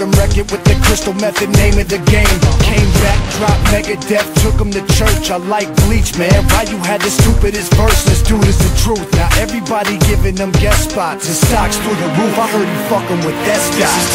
him wreck it with the crystal method, name of the game. Came back, dropped Megadeth, took him to church. I like Bleach, man, Ryu had the stupidest verse This dude is the truth, now everybody giving them guest spots And stocks through the roof, I heard he fucking with that This is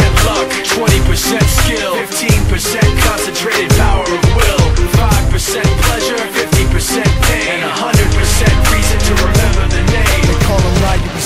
10% luck, 20% skill 15% concentrated power of will 5% pleasure, 50% pain And 100%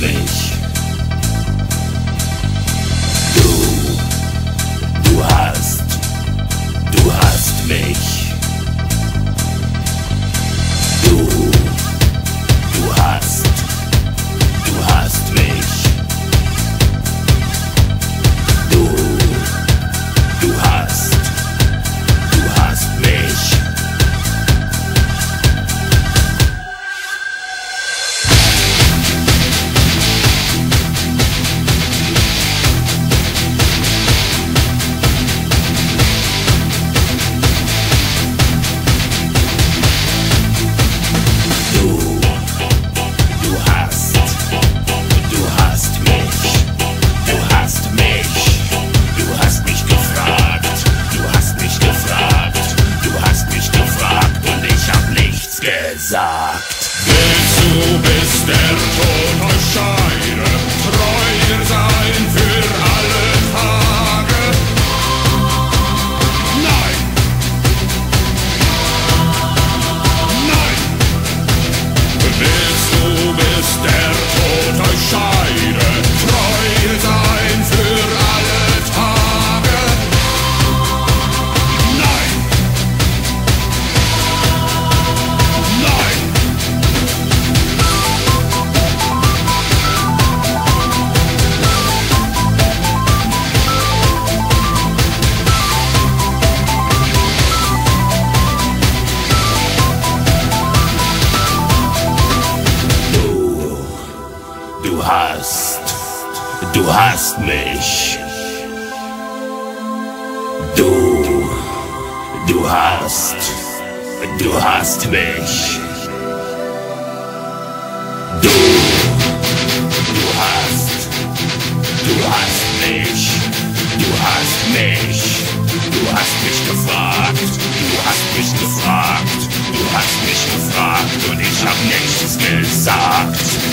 Place. Du bis der Tod euch Du hast mich. Du, du hast, du hast mich. Du, du hast, du hast mich. Du hast mich, du hast mich gefragt, du hast mich gefragt, du hast mich gefragt und ich hab nichts gesagt.